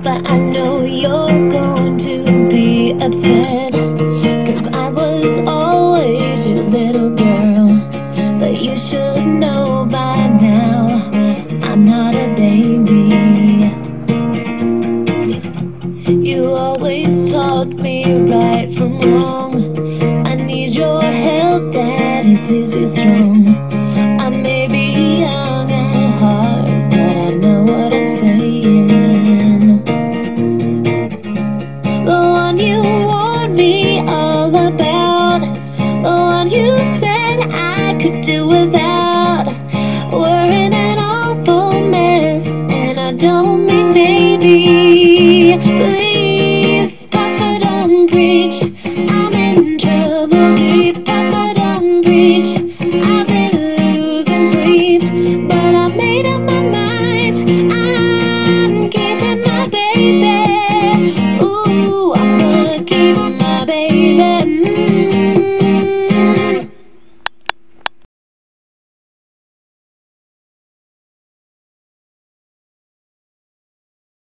but I know you're going to be upset. Cause I was always your little girl. But you should know by now, I'm not a baby. You always taught me right from wrong. I need your help, Daddy, please be strong. could do without. We're in an awful mess, and I don't mean maybe. Please, Papa, don't preach. I'm in trouble deep. Papa, don't preach. I've been losing sleep, but I made up my mind. I'm keeping my baby. Ooh.